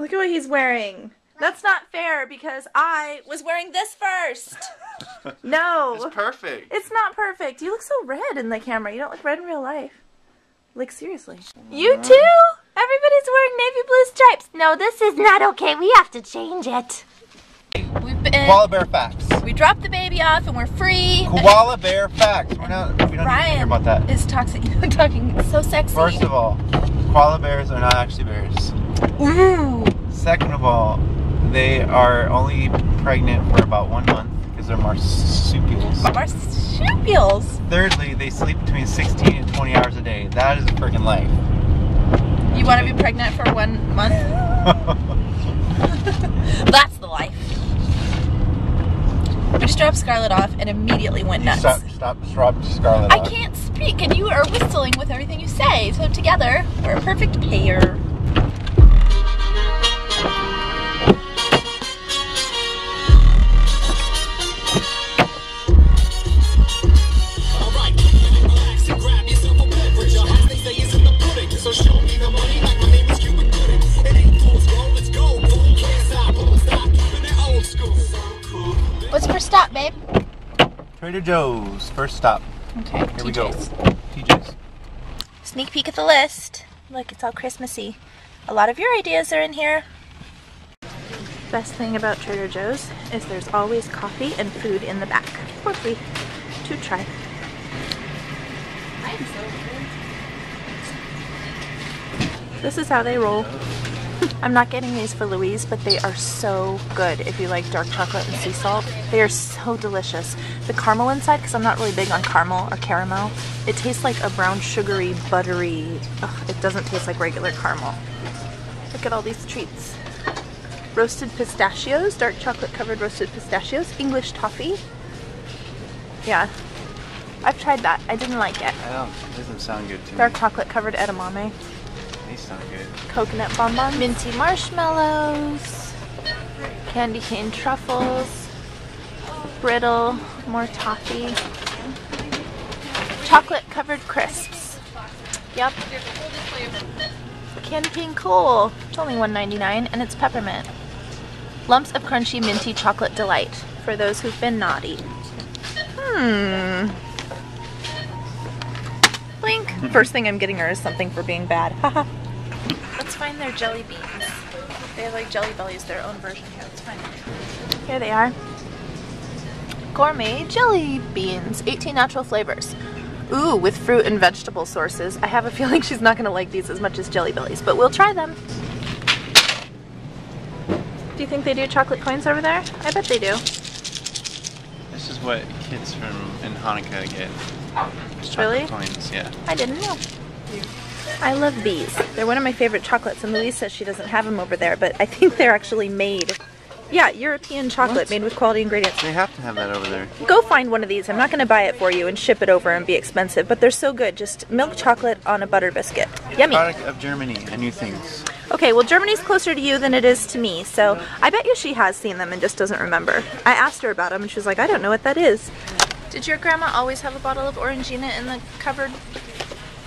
Look at what he's wearing. That's not fair because I was wearing this first. No. It's perfect. It's not perfect. You look so red in the camera. You don't look red in real life. Like, seriously. You too? Everybody's wearing navy blue stripes. No, this is not okay. We have to change it. We've been. Koala bear facts. We dropped the baby off and we're free. Koala bear facts. We're not. We don't need to hear Ryan about that. is toxic. talking so sexy. First of all, koala bears are not actually bears. Second of all, they are only pregnant for about one month because they're marsupials. Marsupials. Thirdly, they sleep between 16 and 20 hours a day. That is a freaking life. You want to be pregnant for one month? That's the life. We strapped Scarlett off and immediately went nuts. stop, stop, stop, Scarlett. I can't speak, and you are whistling with everything you say. So together, we're a perfect pair. Trader Joe's. First stop. Okay, Here we go. TJ's. TJ's. Sneak peek at the list. Look, it's all Christmassy. A lot of your ideas are in here. Best thing about Trader Joe's is there's always coffee and food in the back for free to try. This is how they roll. I'm not getting these for Louise, but they are so good if you like dark chocolate and sea salt. They are so delicious. The caramel inside, because I'm not really big on caramel or caramel, it tastes like a brown sugary, buttery, ugh, it doesn't taste like regular caramel. Look at all these treats. Roasted pistachios, dark chocolate covered roasted pistachios, English toffee. Yeah, I've tried that. I didn't like it. I don't. It doesn't sound good to Dark me. chocolate covered edamame. They sound good. Coconut bonbons, minty marshmallows, candy cane truffles, brittle, more toffee, chocolate covered crisps. Yep. Candy cane cool. It's only $1.99 and it's peppermint. Lumps of crunchy minty chocolate delight for those who've been naughty. Hmm. Blink. First thing I'm getting her is something for being bad. Haha. Let's find their jelly beans. They have like jelly bellies, their own version here. Let's find them. Here they are. Gourmet jelly beans, 18 natural flavors. Ooh, with fruit and vegetable sources. I have a feeling she's not gonna like these as much as jelly bellies, but we'll try them. Do you think they do chocolate coins over there? I bet they do. This is what kids from in Hanukkah get. Just Really? chocolate Coins, yeah. I didn't know. I love these. They're one of my favorite chocolates, and Louise says she doesn't have them over there, but I think they're actually made. Yeah, European chocolate What? made with quality ingredients. They have to have that over there. Go find one of these. I'm not going to buy it for you and ship it over and be expensive, but they're so good. Just milk chocolate on a butter biscuit. Yummy. Product of Germany. I knew things. Okay, well, Germany's closer to you than it is to me, so I bet you she has seen them and just doesn't remember. I asked her about them, and she was like, I don't know what that is. Did your grandma always have a bottle of Orangina in the cupboard?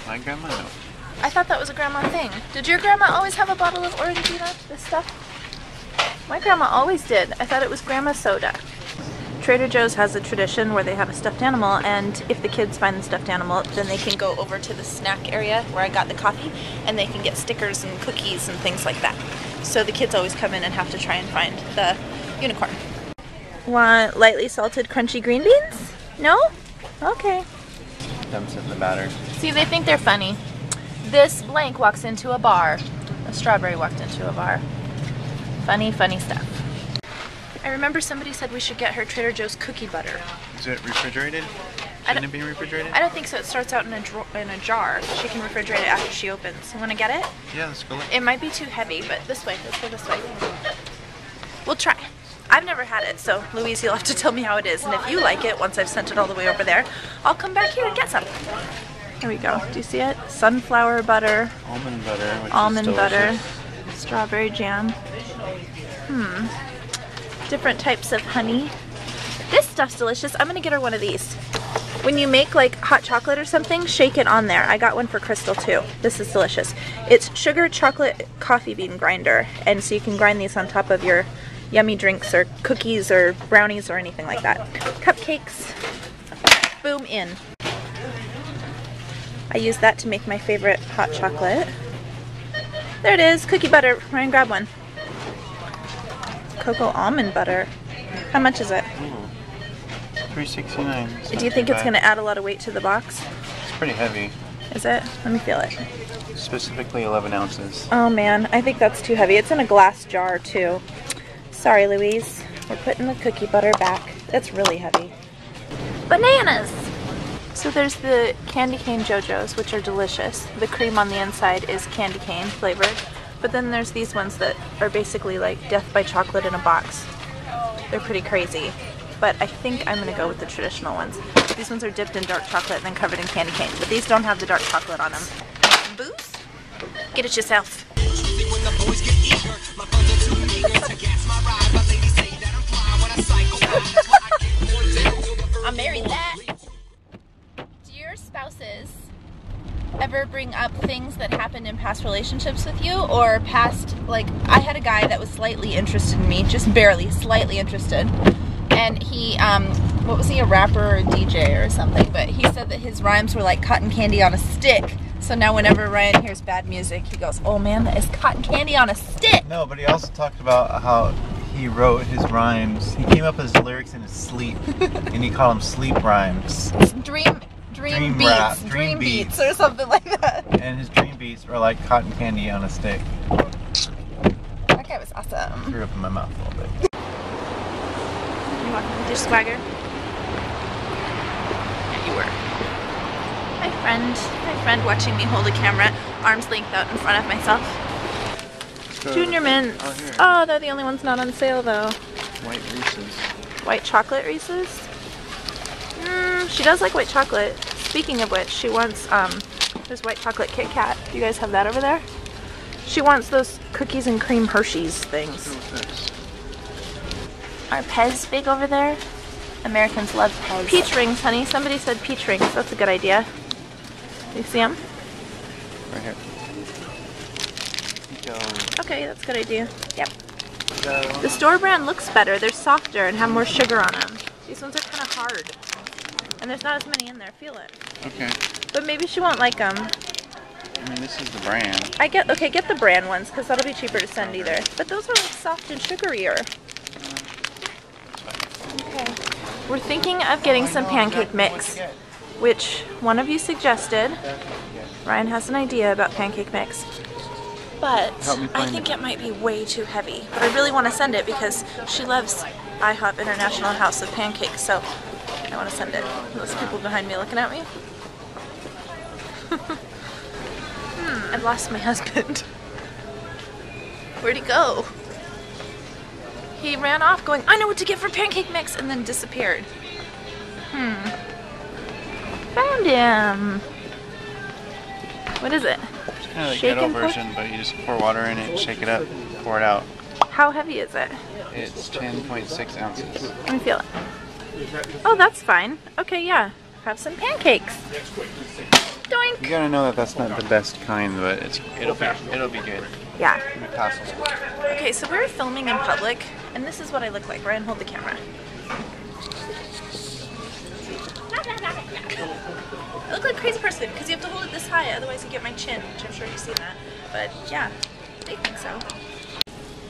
My grandma no. I thought that was a grandma thing. Did your grandma always have a bottle of Orangina, this stuff? My grandma always did. I thought it was grandma soda. Trader Joe's has a tradition where they have a stuffed animal, and if the kids find the stuffed animal, then they can go over to the snack area where I got the coffee, and they can get stickers and cookies and things like that. So the kids always come in and have to try and find the unicorn. Want lightly salted crunchy green beans? No? Okay. Dumps in the batter. See, they think they're funny. This blank walks into a bar. A strawberry walked into a bar. Funny, funny stuff. I remember somebody said we should get her Trader Joe's cookie butter. Is it refrigerated? I Shouldn't don't- it be refrigerated? I don't think so. It starts out in a in a jar. She can refrigerate it after she opens. You want to get it? Yeah, let's go look. It might be too heavy, but this way. Let's go this way. We'll try. I've never had it, so Louise, you'll have to tell me how it is. And if you like it, once I've sent it all the way over there, I'll come back here and get some. Here we go. Do you see it? Sunflower butter, Almond butter. Almond butter, strawberry jam. Hmm. Different types of honey. This stuff's delicious. I'm gonna get her one of these. When you make like hot chocolate or something, shake it on there. I got one for Crystal too. This is delicious. It's sugar chocolate coffee bean grinder. And so you can grind these on top of your yummy drinks or cookies or brownies or anything like that. Cupcakes, boom in. I use that to make my favorite hot chocolate. There it is, cookie butter. Ryan, grab one. Cocoa almond butter. How much is it? Three sixty nine. Do you think it's going to add a lot of weight to the box? It's pretty heavy. Is it? Let me feel it. Specifically eleven ounces. Oh man, I think that's too heavy. It's in a glass jar too. Sorry, Louise. We're putting the cookie butter back. That's really heavy. Bananas! So there's the candy cane Joe-Joe's, which are delicious. The cream on the inside is candy cane flavored. But then there's these ones that are basically like death by chocolate in a box. They're pretty crazy. But I think I'm gonna go with the traditional ones. These ones are dipped in dark chocolate and then covered in candy cane. But these don't have the dark chocolate on them. Booze? Get it yourself. That I cycle by. That's why I get more deal. Feel the verb I married that. Do your spouses ever bring up things that happened in past relationships with you or past like I had a guy that was slightly interested in me, just barely, slightly interested. And he um what was he a rapper or a DJ or something, but he said that his rhymes were like cotton candy on a stick. So now whenever Ryan hears bad music, he goes, "Oh man, that is cotton candy on a stick." No, but he also talked about how he wrote his rhymes. He came up with his lyrics in his sleep, and he called them sleep rhymes. Dream dream, Dream beats, rap, dream, dream beats beats. or something like that. And his dream beats are like cotton candy on a stick. That guy was awesome. Threw up in my mouth a little bit. You walking with your swagger? Yeah, you were. My friend, my friend watching me hold a camera, arms length out in front of myself. Junior mints. Oh. Oh, they're the only ones not on sale though. White Reese's. White chocolate Reese's. Mm, she does like white chocolate. Speaking of which, she wants um, this white chocolate Kit Kat. Do you guys have that over there? She wants those cookies and cream Hershey's things. What's? Are Pez big over there? Americans love Pez. Peach rings, honey. Somebody said peach rings. That's a good idea. You see them? Right here. Okay, that's a good idea. Yep. The store brand looks better. They're softer and have more sugar on them. These ones are kind of hard. And there's not as many in there. Feel it. Okay. But maybe she won't like them. I mean, this is the brand. I get okay. Get the brand ones because that'll be cheaper to send either. But those are like soft and sugarier. Okay. We're thinking of getting some pancake mix, which one of you suggested. Ryan has an idea about pancake mix. But I think it. it might be way too heavy. But I really want to send it because she loves IHOP International House of Pancakes, so I want to send it. Those people behind me looking at me. hmm, I've lost my husband. Where'd he go? He ran off going, I know what to get for pancake mix, and then disappeared. Hmm. Found him. What is it? It's kind of the Shake ghetto version, but you just pour water in it, shake it up, pour it out. How heavy is it? It's 10.6 ounces. Let me feel it. Oh, that's fine. Okay, yeah. Have some pancakes. You gotta know that that's not the best kind, but it's it'll be it'll be good. Yeah. It'll be passable. Okay, so we're filming in public, and this is what I look like. Ryan, hold the camera. I look like a crazy person because you have to hold it this high, otherwise you get my chin, which I'm sure you've seen that. But yeah, they think so.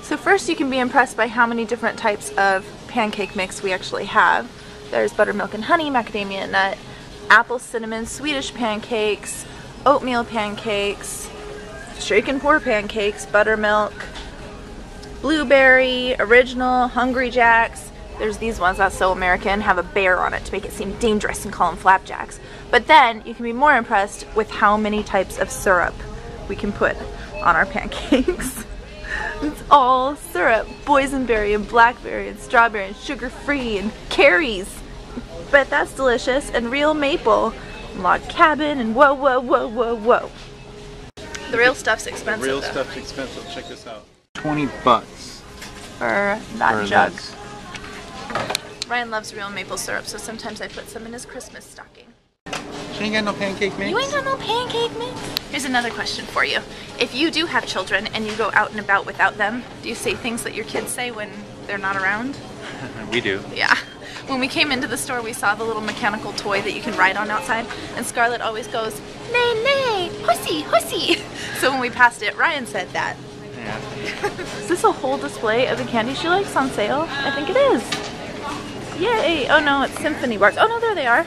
So first you can be impressed by how many different types of pancake mix we actually have. There's buttermilk and honey, macadamia nut, apple cinnamon, Swedish pancakes, oatmeal pancakes, shake and pour pancakes, buttermilk, blueberry, original, hungry jacks. There's these ones that's so American, have a bear on it to make it seem dangerous and call them flapjacks. But then you can be more impressed with how many types of syrup we can put on our pancakes. It's all syrup, boysenberry and blackberry and strawberry and sugar-free and cherries. But that's delicious and real maple, log cabin and whoa whoa whoa whoa whoa. The real stuff's expensive The Real though, stuff's expensive. Check this out. 20 bucks for that for jug. this. Ryan loves real maple syrup, so sometimes I put some in his Christmas stocking. She ain't got no pancake mix. You ain't got no pancake mix. Here's another question for you. If you do have children and you go out and about without them, do you say things that your kids say when they're not around? we do. Yeah. When we came into the store, we saw the little mechanical toy that you can ride on outside, and Scarlett always goes, nay, nay, hussy, hussy. So when we passed it, Ryan said that. Yeah. Is this a whole display of the candy she likes on sale? I think it is. Yay! Oh no, it's Symphony Bars. Oh no, there they are.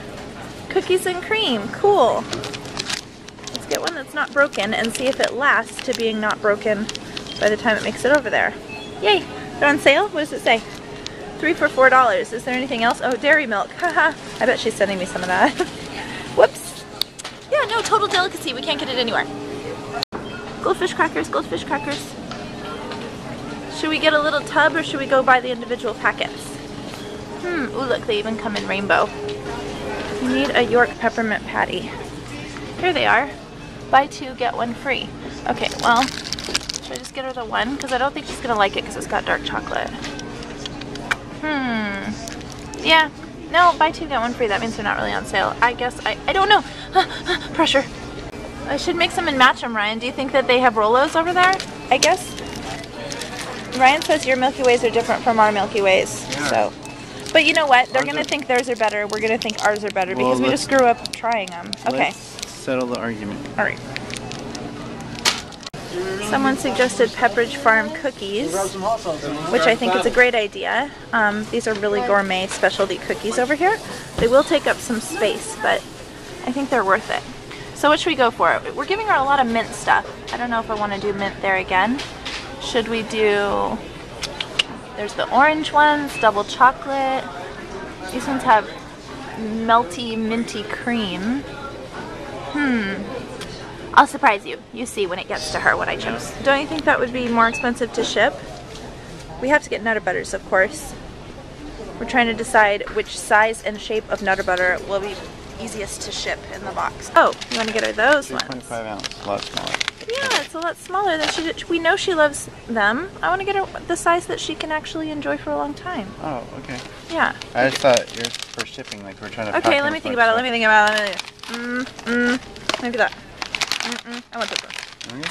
Cookies and cream. Cool. Let's get one that's not broken and see if it lasts to being not broken by the time it makes it over there. Yay! They're on sale? What does it say? Three for four dollars. Is there anything else? Oh, dairy milk. Haha. I bet she's sending me some of that. Whoops. Yeah, no, total delicacy. We can't get it anywhere. Goldfish crackers, goldfish crackers. Should we get a little tub or should we go buy the individual packets? Hmm, ooh look, they even come in rainbow. You need a York peppermint patty. Here they are. Buy two, get one free. Okay, well, should I just get her the one? Because I don't think she's going to like it because it's got dark chocolate. Hmm. Yeah. No, buy two, get one free. That means they're not really on sale. I guess, I, I don't know. Pressure. I should mix them and match them, Ryan. Do you think that they have Rolos over there? I guess. Ryan says your Milky Ways are different from our Milky Ways. Yeah. So, but you know what? They're gonna think theirs are better. We're gonna think ours are better Well, because we just grew up trying them. Okay. Let's settle the argument. All right. Someone suggested Pepperidge Farm cookies, which I think is a great idea. Um, these are really gourmet specialty cookies over here. They will take up some space, but I think they're worth it. So what should we go for? We're giving her a lot of mint stuff. I don't know if I want to do mint there again. Should we do... There's the orange ones, double chocolate. These ones have melty, minty cream. Hmm. I'll surprise you. You see when it gets to her what I chose. Don't you think that would be more expensive to ship? We have to get Nutter Butters, of course. We're trying to decide which size and shape of Nutter Butter will be easiest to ship in the box. Oh, you want to get her those ones? 3.5 ounce, a lot smaller. Yeah, it's a lot smaller than she. We know she loves them. I want to get her the size that she can actually enjoy for a long time. Oh, okay. Yeah. I just thought yours for shipping, like we're trying to. Okay, let me think about it. Let me think about it. Let me think. Mm, mm. Maybe that. Mm-mm. I want this one. Okay.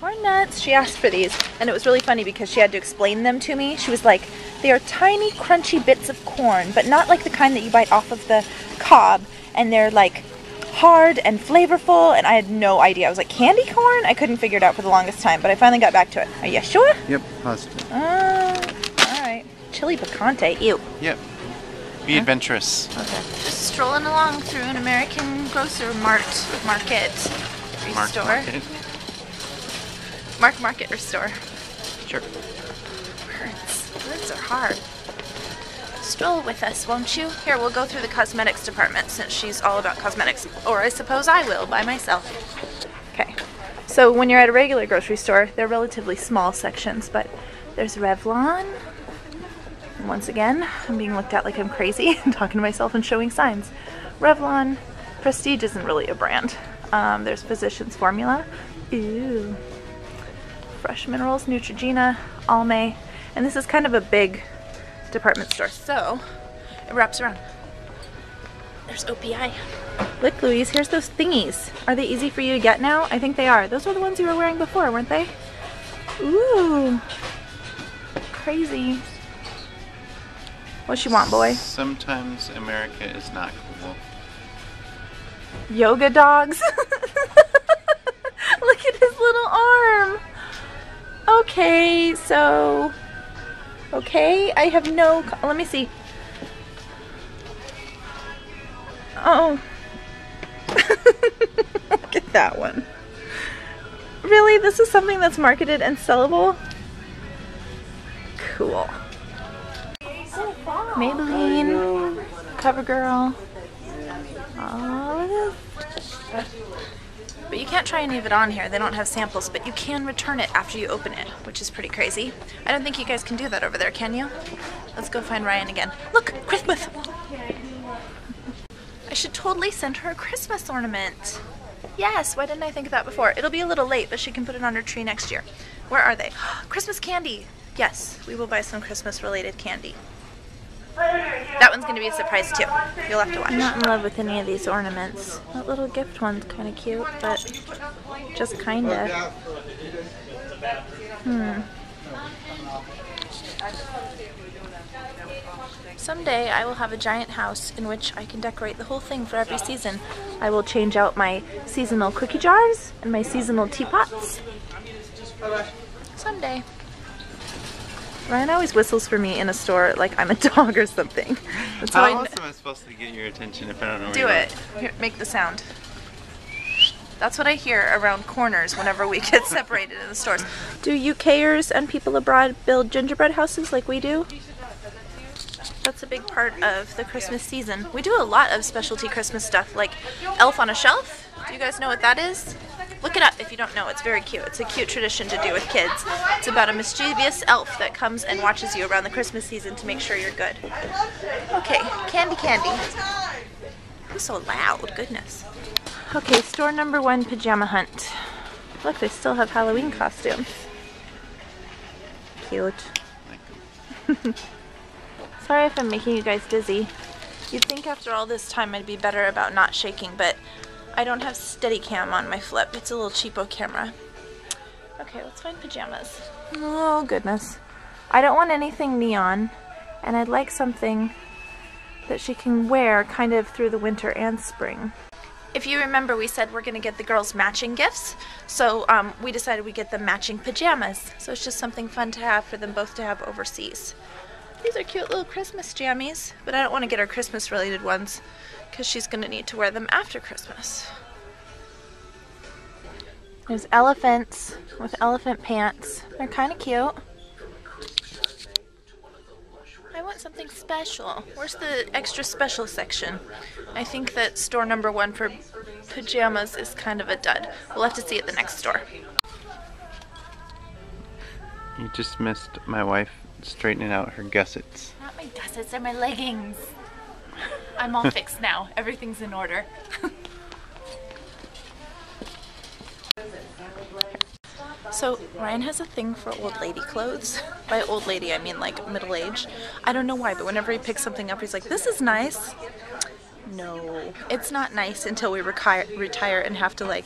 Corn nuts. She asked for these, and it was really funny because she had to explain them to me. She was like, they are tiny, crunchy bits of corn, but not like the kind that you bite off of the cob, and they're like hard and flavorful, and I had no idea. I was like, candy corn? I couldn't figure it out for the longest time, but I finally got back to it. Are you sure? Yep, positive. Uh, alright. Chili picante. Ew. Yep. Be adventurous. Okay. Just strolling along through an American grocer mart market Mark store. Market. Mark market or store. Sure. Words. Words are hard. Stroll with us, won't you? Here, we'll go through the cosmetics department since she's all about cosmetics. Or I suppose I will by myself. Okay. So when you're at a regular grocery store, they're relatively small sections, but there's Revlon. Once again, I'm being looked at like I'm crazy and talking to myself and showing signs. Revlon. Prestige isn't really a brand. Um, there's Physicians Formula. Ew. Fresh Minerals, Neutrogena, Almay, and this is kind of a big department store. So it wraps around. There's OPI. Look, Louise, here's those thingies. Are they easy for you to get now? I think they are. Those were the ones you were wearing before, weren't they? Ooh. Crazy. What you want, boy? Sometimes America is not cool. Yoga dogs. Look at his little arm. Okay, so. Okay, I have no. Let me see. Oh. Look at that one. Really? This is something that's marketed and sellable? Cool. Maybelline, CoverGirl. All this. But you can't try any of it on here. They don't have samples, but you can return it after you open it, which is pretty crazy. I don't think you guys can do that over there, can you? Let's go find Ryan again. Look, Christmas! I should totally send her a Christmas ornament. Yes, why didn't I think of that before? It'll be a little late, but she can put it on her tree next year. Where are they? Christmas candy! Yes, we will buy some Christmas related candy. That one's gonna be a surprise too. You'll have to watch. I'm not in love with any of these ornaments. That little gift one's kind of cute, but just kinda. Hmm. Someday I will have a giant house in which I can decorate the whole thing for every season. I will change out my seasonal cookie jars and my seasonal teapots. Someday. Ryan always whistles for me in a store like I'm a dog or something. That's how, How I else kn- am I supposed to get your attention if I don't know do it. Here, make the sound. That's what I hear around corners whenever we get separated in the stores. Do UKers and people abroad build gingerbread houses like we do? That's a big part of the Christmas season. We do a lot of specialty Christmas stuff, like Elf on a Shelf. Do you guys know what that is? Look it up if you don't know. It's very cute. It's a cute tradition to do with kids. It's about a mischievous elf that comes and watches you around the Christmas season to make sure you're good. Okay, candy candy. Who's so loud? Goodness. Okay, store number one pajama hunt. Look, they still have Halloween costumes. Cute. Sorry if I'm making you guys dizzy. You'd think after all this time I'd be better about not shaking, but I don't have Steadicam on my flip. It's a little cheapo camera. Okay, let's find pajamas. Oh, goodness. I don't want anything neon, and I'd like something that she can wear kind of through the winter and spring. If you remember, we said we're going to get the girls matching gifts, so um, we decided we get them matching pajamas. So it's just something fun to have for them both to have overseas. These are cute little Christmas jammies, but I don't want to get her Christmas related ones because she's going to need to wear them after Christmas. There's elephants with elephant pants. They're kind of cute. I want something special. Where's the extra special section? I think that store number one for pajamas is kind of a dud. We'll have to see at the next store. You just missed my wife straightening out her gussets. Not my gussets, they're my leggings. I'm all fixed now. Everything's in order. So Ryan has a thing for old lady clothes. By old lady, I mean like middle age. I don't know why, but whenever he picks something up, he's like, "This is nice." No, it's not nice until we retire, retire and have to like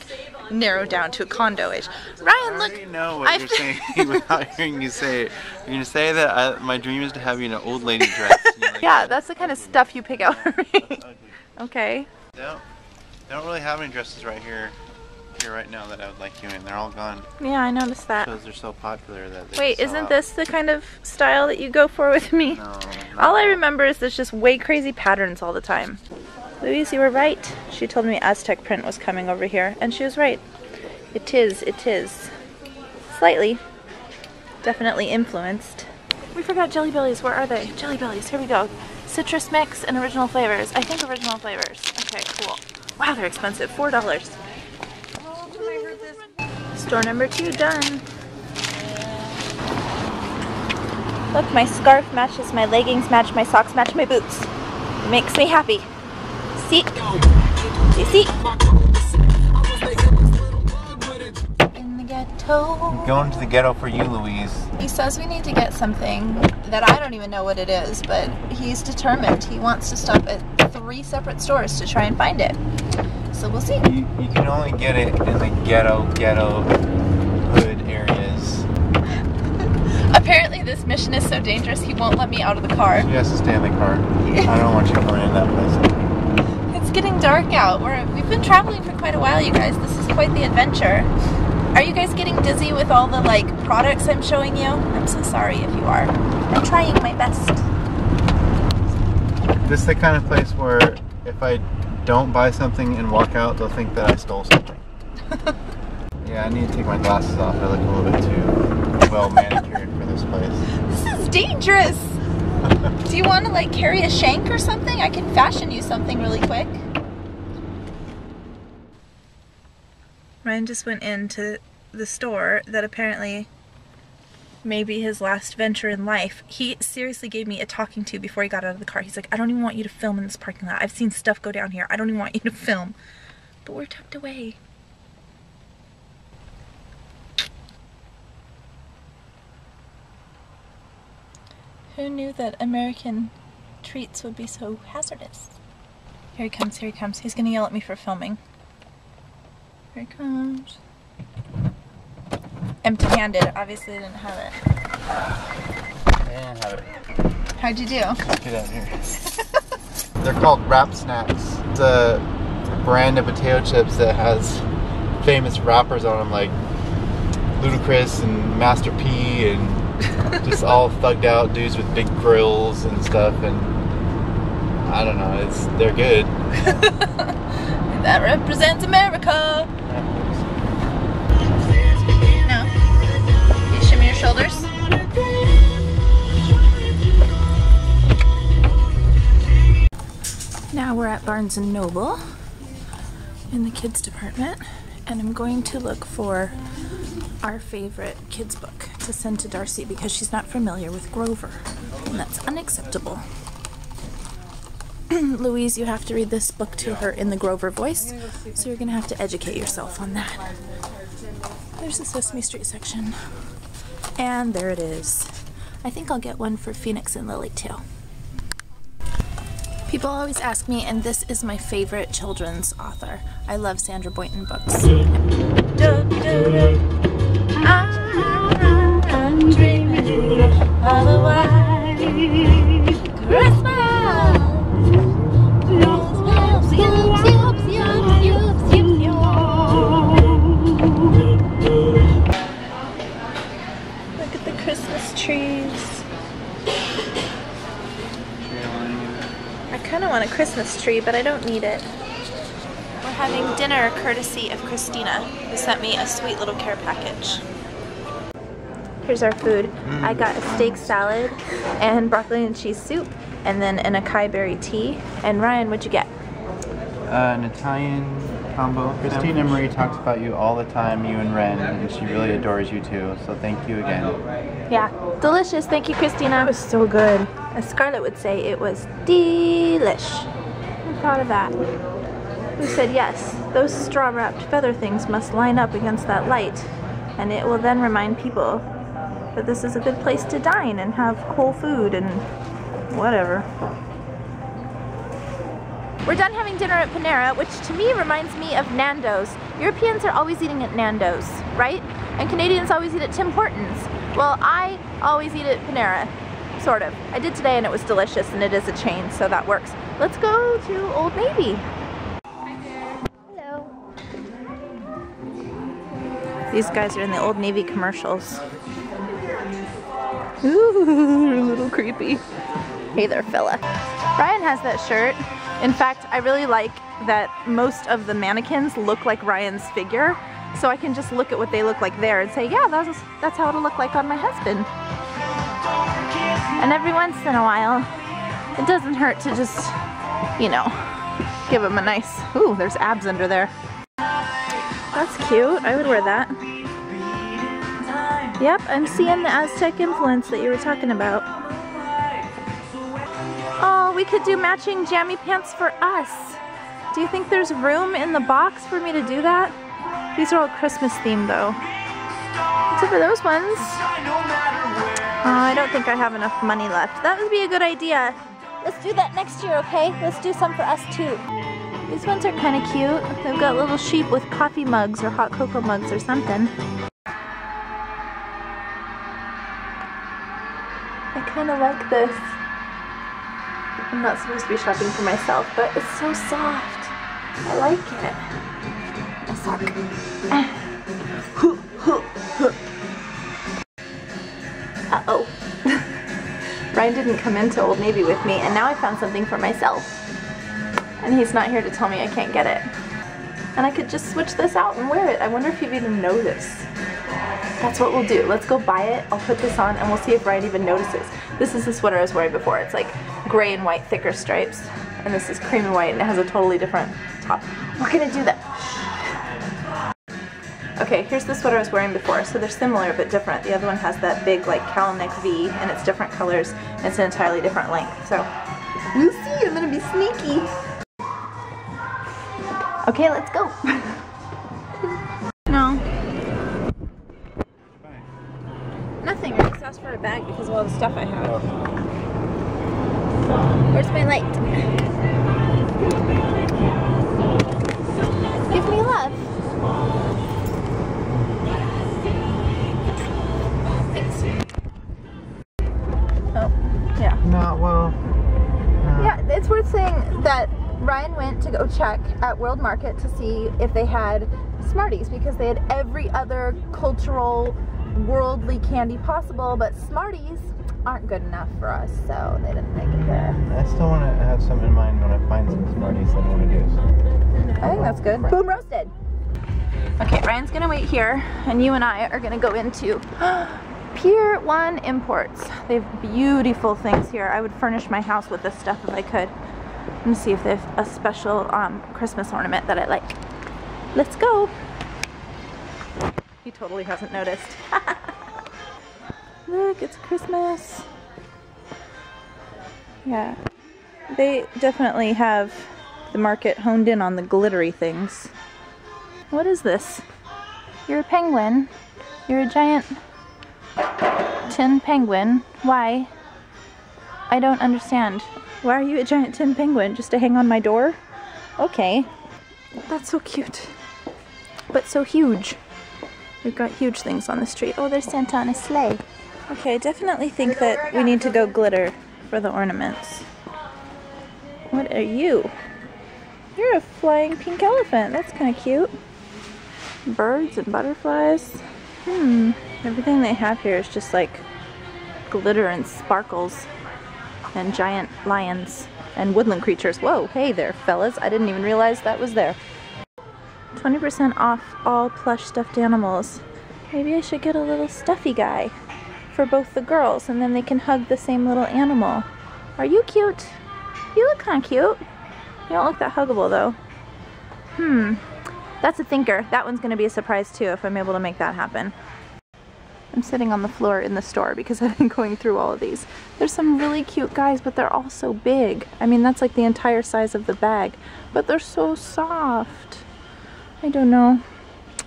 narrow down to a condo age. Ryan, look, I know what I've- you're saying without hearing you say it. You're gonna say that I, my dream is to have you in an old lady dress. like, yeah, that's the kind of stuff you pick out for me. okay. They don't, they don't really have any dresses right here, here right now that I would like you in. They're all gone Yeah, I noticed that. because they're so popular that Wait, isn't out. this the kind of style that you go for with me? No. All I remember is there's just way crazy patterns all the time. Louise, you were right. She told me Aztec print was coming over here, and she was right. It is, it is. Slightly. Definitely influenced. We forgot Jelly Bellies. Where are they? Jelly Bellies, here we go. Citrus mix and original flavors. I think original flavors. Okay, cool. Wow, they're expensive. Four dollars. Store number two done. Look, my scarf matches my leggings, match my socks, match my boots. It makes me happy. See? You see? In the ghetto. Going to the ghetto for you, Louise. He says we need to get something that I don't even know what it is, but he's determined. He wants to stop at three separate stores to try and find it. So we'll see. You, you can only get it in the ghetto, ghetto hood areas. Apparently, this mission is so dangerous, he won't let me out of the car. She has to stay in the car. I don't want you going in that place. It's getting dark out. We're, we've been traveling for quite a while, you guys. This is quite the adventure. Are you guys getting dizzy with all the like products I'm showing you? I'm so sorry if you are. I'm trying my best. This is the kind of place where if I don't buy something and walk out, they'll think that I stole something. yeah, I need to take my glasses off. I look a little bit too well manicured for this place. This is dangerous. Do you want to like carry a shank or something? I can fashion you something really quick. Ryan just went into the store that apparently may be his last venture in life. He seriously gave me a talking to before he got out of the car. He's like, I don't even want you to film in this parking lot. I've seen stuff go down here. I don't even want you to film. But we're tucked away. Who knew that American treats would be so hazardous. Here he comes, here he comes. He's gonna yell at me for filming. Here he comes. Empty handed, obviously didn't have it. I didn't have it. How'd you do? Get out here. They're called Rap Snacks. It's a brand of potato chips that has famous rappers on them like Ludacris and Master P and just all thugged out dudes with big grills and stuff and I don't know, it's they're good. That represents America! No. You shimmy your shoulders. Now we're at Barnes and Noble in the kids department, and I'm going to look for our favorite kids book to send to Darcy because she's not familiar with Grover, and that's unacceptable. Louise, you have to read this book to her in the Grover voice, so you're gonna have to educate yourself on that. There's the Sesame Street section. And there it is. I think I'll get one for Phoenix and Lily too. People always ask me, and this is my favorite children's author. I love Sandra Boynton books. Christmas. Look at the Christmas trees. I kind of want a Christmas tree, but I don't need it. We're having dinner courtesy of Christina, who sent me a sweet little care package. Here's our food. I got a steak salad and broccoli and cheese soup, and then an acai berry tea. And Ryan, what'd you get? Uh, an Italian combo. Christina Marie talks about you all the time, you and Ren, and she really adores you too. So thank you again. Yeah, delicious. Thank you, Christina. It was so good. As Scarlett would say, it was delish. I'm proud of that. Who said yes? Those straw-wrapped feather things must line up against that light, and it will then remind people that this is a good place to dine and have cool food and whatever. We're done having dinner at Panera, which to me reminds me of Nando's. Europeans are always eating at Nando's, right? And Canadians always eat at Tim Hortons. Well, I always eat at Panera, sort of. I did today and it was delicious and it is a chain, so that works. Let's go to Old Navy. Hello. These guys are in the Old Navy commercials. Ooh, a little creepy. Hey there, fella. Ryan has that shirt. In fact, I really like that most of the mannequins look like Ryan's figure. So I can just look at what they look like there and say, yeah, that's, that's how it'll look like on my husband. And every once in a while, it doesn't hurt to just, you know, give him a nice, ooh, there's abs under there. That's cute, I would wear that. Yep, I'm seeing the Aztec influence that you were talking about. Oh, we could do matching jammy pants for us. Do you think there's room in the box for me to do that? These are all Christmas themed though. Except for those ones. Oh, I don't think I have enough money left. That would be a good idea. Let's do that next year, okay? Let's do some for us too. These ones are kind of cute. They've got little sheep with coffee mugs or hot cocoa mugs or something. Kind of like this. I'm not supposed to be shopping for myself, but it's so soft. I like it. I suck. Uh-oh. Ryan didn't come into Old Navy with me, and now I found something for myself. And he's not here to tell me I can't get it. And I could just switch this out and wear it. I wonder if he'd even notice. That's what we'll do. Let's go buy it. I'll put this on and we'll see if Ryan even notices. This is the sweater I was wearing before. It's like gray and white thicker stripes. And this is cream and white and it has a totally different top. We're gonna do that. Okay, here's the sweater I was wearing before. So they're similar but different. The other one has that big like cowl neck V and it's different colors. And it's an entirely different length. So we'll see. I'm gonna be sneaky. Okay, let's go. no. Nothing. I just asked for a bag because of all the stuff I have. Where's my light? Give me love. Thanks. Oh, yeah. Not well. no. Yeah, it's worth saying that Ryan went to go check at World Market to see if they had Smarties because they had every other cultural, worldly candy possible, but Smarties aren't good enough for us, so they didn't make it there. I still want to have some in mind when I find some Smarties that I want to do. So. I think that's good. Boom roasted. Okay, Ryan's gonna wait here, and you and I are gonna go into Pier 1 Imports. They have beautiful things here. I would furnish my house with this stuff if I could. Let me see if they have a special um, Christmas ornament that I like. Let's go. He totally hasn't noticed. Look, it's Christmas. Yeah, they definitely have the market honed in on the glittery things. What is this? You're a penguin. You're a giant tin penguin. Why? I don't understand. Why are you a giant tin penguin? Just to hang on my door? Okay. That's so cute. But so huge. We've got huge things on the street. Oh, there's Santa on a sleigh. Okay, I definitely think that we need to go glitter for the ornaments. What are you? You're a flying pink elephant. That's kind of cute. Birds and butterflies. Hmm. Everything they have here is just like glitter and sparkles and giant lions and woodland creatures. Whoa, hey there, fellas. I didn't even realize that was there. 20% off all plush stuffed animals. Maybe I should get a little stuffy guy for both the girls and then they can hug the same little animal. Are you cute? You look kind of cute. You don't look that huggable though. Hmm. That's a thinker. That one's going to be a surprise too if I'm able to make that happen. I'm sitting on the floor in the store because I've been going through all of these. There's some really cute guys, but they're all so big. I mean, that's like the entire size of the bag, but they're so soft. I don't know.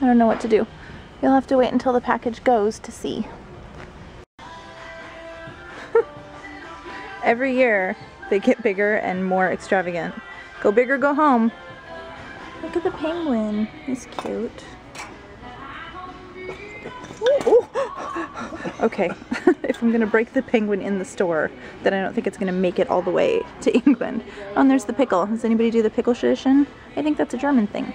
I don't know what to do. You'll have to wait until the package goes to see. Every year, they get bigger and more extravagant. Go big or go home. Look at the penguin. He's cute. Ooh, ooh. Okay, if I'm gonna break the penguin in the store, then I don't think it's gonna make it all the way to England. Oh, and there's the pickle. Does anybody do the pickle tradition? I think that's a German thing.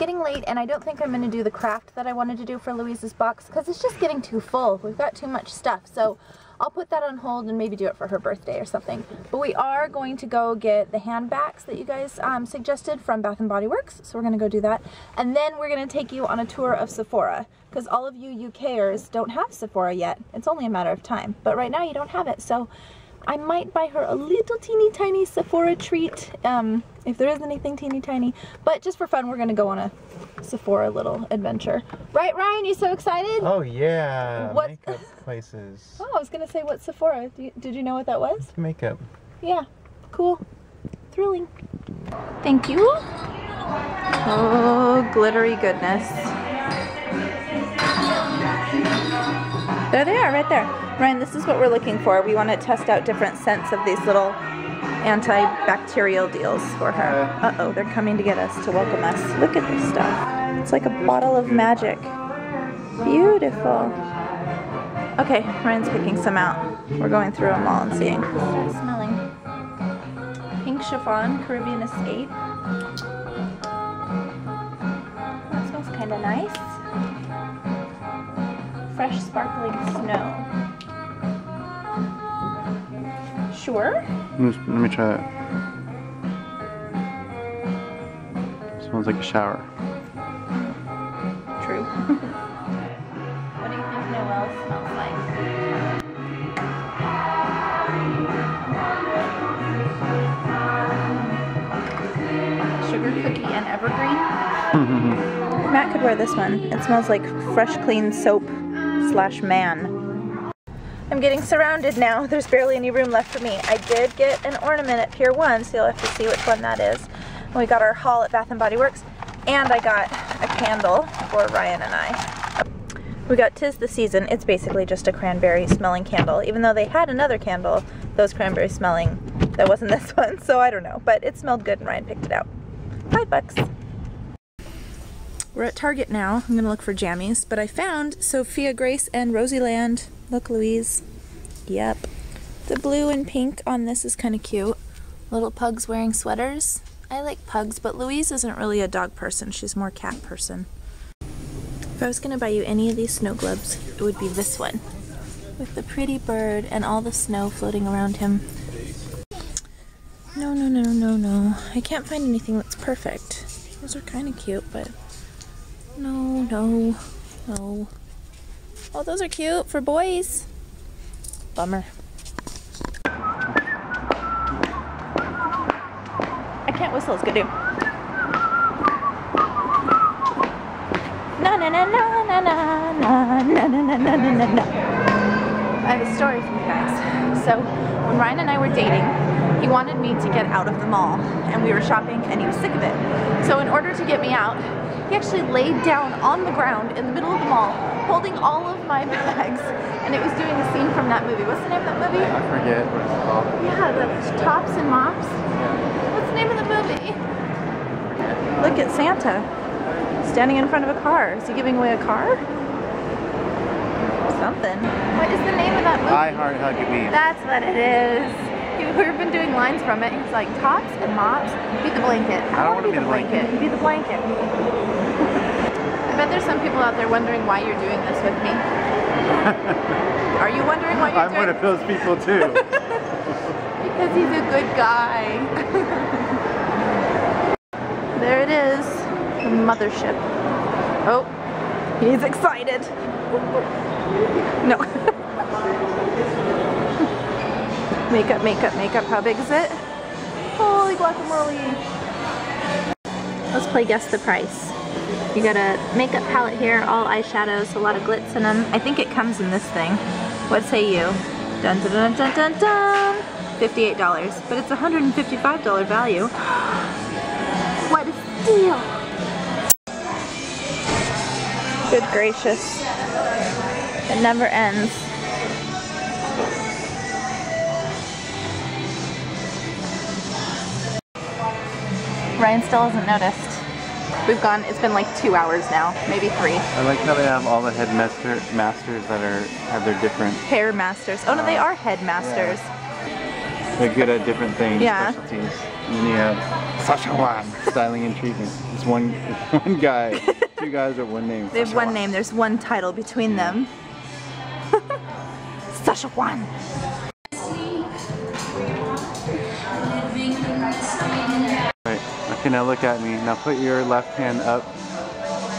Getting late and I don't think I'm going to do the craft that I wanted to do for Louise's box because it's just getting too full. We've got too much stuff. So I'll put that on hold and maybe do it for her birthday or something. But we are going to go get the handbags that you guys um, suggested from Bath & Body Works. So we're going to go do that. And then we're going to take you on a tour of Sephora because all of you UKers don't have Sephora yet. It's only a matter of time. But right now you don't have it. So I might buy her a little teeny tiny Sephora treat, um, if there is anything teeny tiny. But just for fun, we're gonna go on a Sephora little adventure. Right, Ryan? You so excited? Oh yeah, What- makeup places. Oh, I was gonna say what Sephora. You- Did you know what that was? Makeup. Yeah, cool, thrilling. Thank you. Oh, glittery goodness. There they are, right there. Ryan, this is what we're looking for. We want to test out different scents of these little antibacterial deals for her. Uh. Uh-oh, they're coming to get us, to welcome us. Look at this stuff. It's like a bottle of magic. Beautiful. Okay, Ryan's picking some out. We're going through them all and seeing. Start smelling. Pink chiffon, Caribbean Escape. That smells kind of nice. Fresh sparkling snow. Sure. Let me, let me try that. Smells like a shower. True. what do you think Noel smells like? Sugar cookie and evergreen. Matt could wear this one. It smells like fresh, clean soap slash man. I'm getting surrounded now. There's barely any room left for me. I did get an ornament at Pier 1, so you'll have to see which one that is. We got our haul at Bath & Body Works, and I got a candle for Ryan and I. We got Tis the Season. It's basically just a cranberry smelling candle, even though they had another candle those cranberry smelling that wasn't this one, so I don't know. But it smelled good and Ryan picked it out. Five bucks. We're at Target now. I'm gonna look for jammies, but I found Sophia Grace and Rosieland. Look, Louise. Yep. The blue and pink on this is kind of cute. Little pugs wearing sweaters. I like pugs, but Louise isn't really a dog person. She's more cat person. If I was gonna buy you any of these snow globes, it would be this one. With the pretty bird and all the snow floating around him. No, no, no, no, no. I can't find anything that's perfect. Those are kind of cute, but no, no, no. Oh, those are cute for boys. Bummer. I can't whistle as good do. Na na na na na na na na na na na na. I have a story for you guys. So when Ryan and I were dating, he wanted me to get out of the mall and we were shopping and he was sick of it. So in order to get me out, he actually laid down on the ground in the middle of the mall holding all of my bags and it was doing a scene from that movie. What's the name of that movie? I forget what it's called. Yeah, the tops and mops. What's the name of the movie? Look at Santa standing in front of a car. Is he giving away a car? Something. What is the name of that movie? I Heart Huckabee. That's what it is. We've been doing lines from it. He's like, tops and mops, be the blanket. I don't wanna wanna be the blanket. Be the blanket. I bet there's some people out there wondering why you're doing this with me. Are you wondering why you're I'm doing one of those people too. Because he's a good guy. there it is, the mothership. Oh, he's excited. No. makeup, makeup, makeup. How big is it? Holy guacamole. Let's play guess the price. You got a makeup palette here, all eyeshadows, a lot of glitz in them. I think it comes in this thing. What say you? Dun dun dun dun dun dun! $58, but it's a $155 value. What a steal! Good gracious. It never ends. Ryan still hasn't noticed. We've gone, it's been like two hours now, maybe three. I like how they have all the headmaster masters that are have their different. Hair masters. Oh no, they uh, are headmasters. They're good at different things, Yeah. specialties. And then you have Sasha Wan, styling and treatment. It's one one guy, two guys are one name. They have Sasha one Wan. name, there's one title between them. Sasha Juan. Right. Okay, now look at me. Now put your left hand up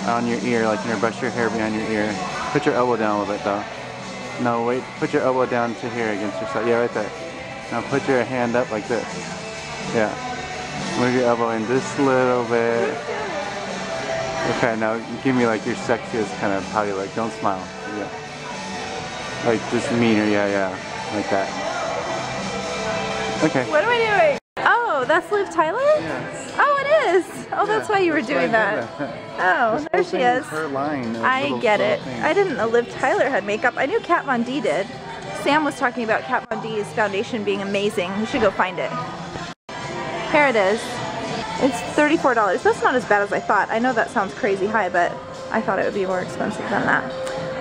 on your ear, like you're brush your hair behind your ear. Put your elbow down a little bit though. No, wait. Put your elbow down to here against your side. Yeah, right there. Now put your hand up like this. Yeah. Move your elbow in just a little bit. Okay, now give me like your sexiest kind of how you like. Don't smile. Yeah. Like just meaner. Yeah, yeah. Like that. Okay. What am I doing? Oh, that's Liv Tyler? Yes. Oh, it is. Oh, that's why you were doing that. Oh, there she is. Her line. I get it. things. I didn't know Liv Tyler had makeup. I knew Kat Von D did. Sam was talking about Kat Von D's foundation being amazing. We should go find it. Here it is. It's $34. That's not as bad as I thought. I know that sounds crazy high, but I thought it would be more expensive than that.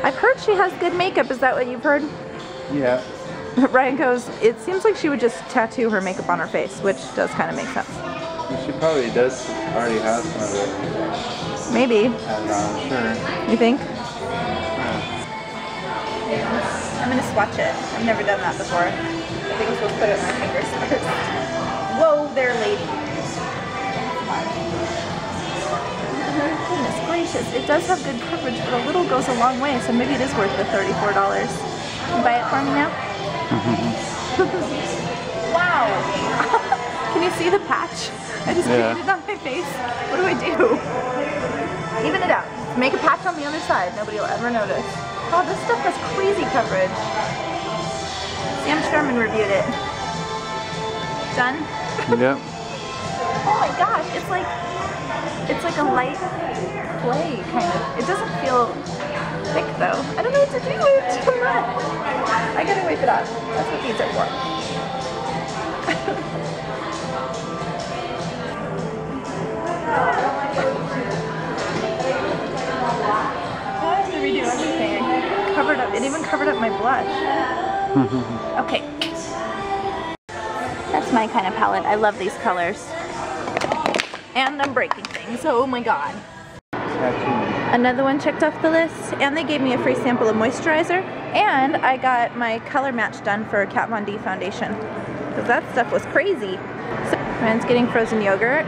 I've heard she has good makeup. Is that what you've heard? Yeah. Ryan goes, it seems like she would just tattoo her makeup on her face, which does kind of make sense. She probably does already have some of it. Maybe. I'm not sure. You think? Yeah. I'm gonna swatch it. I've never done that before. I think I'm supposed to put it on my fingers first. Whoa there, lady. Goodness gracious. It does have good coverage, but a little goes a long way, so maybe it is worth the $34. You buy it for me now? wow! Can you see the patch? I just Yeah. painted it on my face. What do I do? Even it out. Make a patch on the other side. Nobody will ever notice. Oh, this stuff has crazy coverage. Sam Sherman reviewed it. Done? Yep. Oh my gosh, it's like it's like a light play kind of. It doesn't feel thick though. I don't know what to do. Too much. I gotta wipe it off. That's what these are for. I have to redo everything. I covered up. It even covered up my blush. okay. That's my kind of palette. I love these colors. And I'm breaking things. Oh my god. Another one checked off the list, and they gave me a free sample of moisturizer, and I got my color match done for Kat Von D foundation, because that stuff was crazy. So, Ryan's getting frozen yogurt,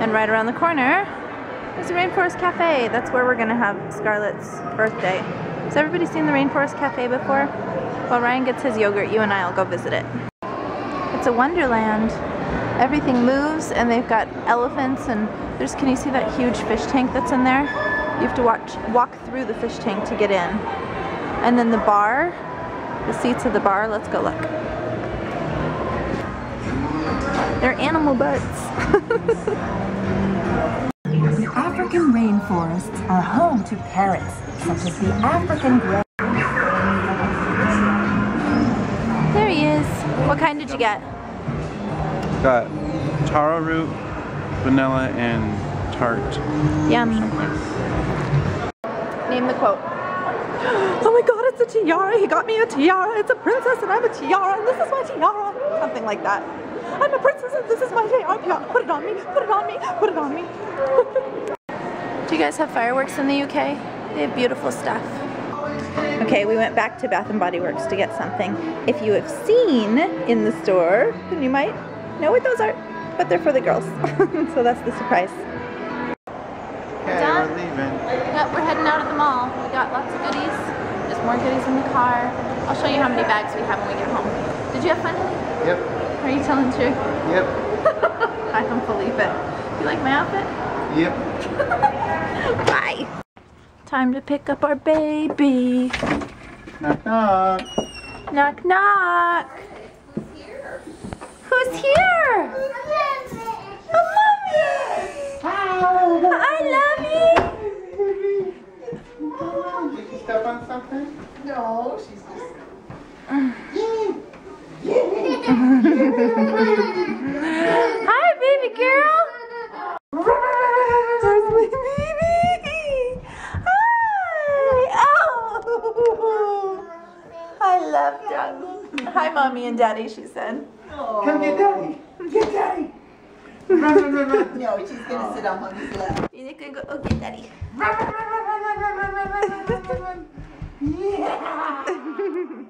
and right around the corner is the Rainforest Cafe. That's where we're gonna have Scarlett's birthday. Has everybody seen the Rainforest Cafe before? While Ryan gets his yogurt, you and I will go visit it. It's a wonderland. Everything moves and they've got elephants and there's, can you see that huge fish tank that's in there? You have to watch, walk through the fish tank to get in. And then the bar, the seats of the bar, let's go look. They're animal butts. The African rainforests are home to parrots, such as the African gray. there he is. What kind did you get? Got taro root, vanilla, and tart. Yum. Name the quote. Oh my god, it's a tiara. He got me a tiara. It's a princess and I'm a tiara and this is my tiara. Something like that. I'm a princess and this is my tiara. Put it on me. Put it on me. Put it on me. Do you guys have fireworks in the UK? They have beautiful stuff. Okay, we went back to Bath and Body Works to get something. If you have seen in the store, then you might know what those are, but they're for the girls. so that's the surprise. Okay, Done? we're leaving. Yep, we're heading out of the mall. We got lots of goodies. There's more goodies in the car. I'll show you how many bags we have when we get home. Did you have fun? Yep. Are you telling the truth? Yep. I don't believe it. You like my outfit? Yep. Bye. Time to pick up our baby. Knock knock. Knock knock. Who's here? Oh, mommy. Hi, Lovey. Did you step on something? Hi, baby girl. There's my baby. Hi. Oh. I love Daddy. Hi, mommy and daddy, she said. Oh. Come get daddy. Get daddy. Run, run, run, run. No, she's going to sit on mommy's lap. She's going to go, oh, get daddy. Run, run, run, run, run, run, run, run, run, run, run. Yeah.